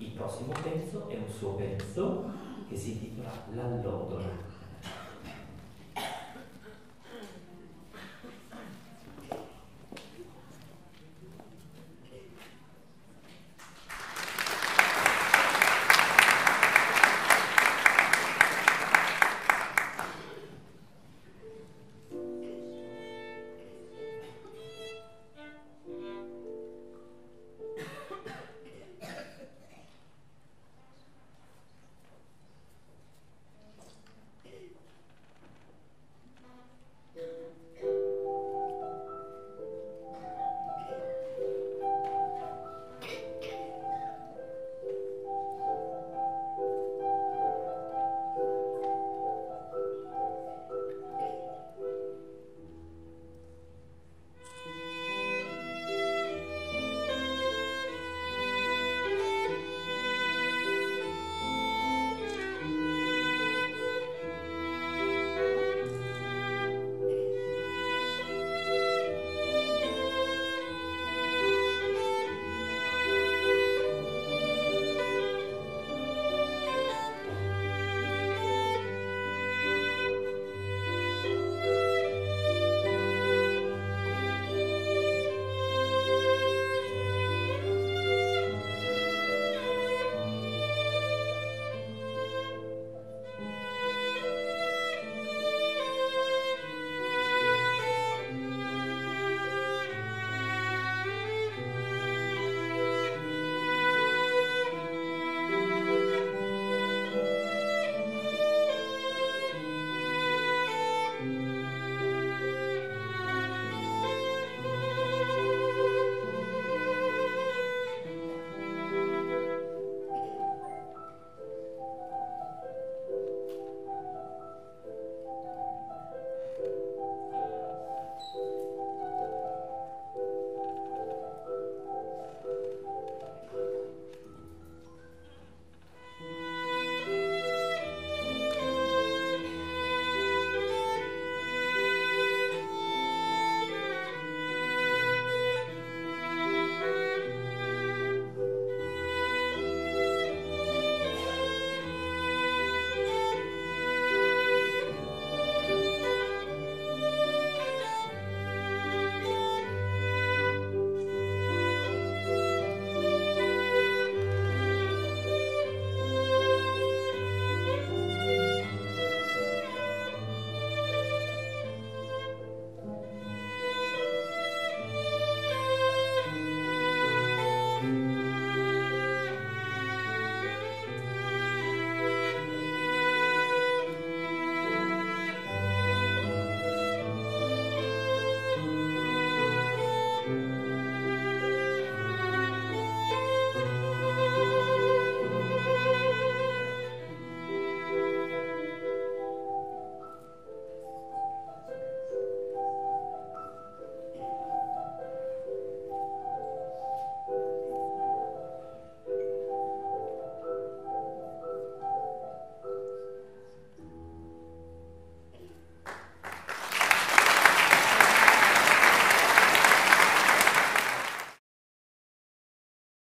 Il prossimo pezzo è un suo pezzo che si intitola L'allodola.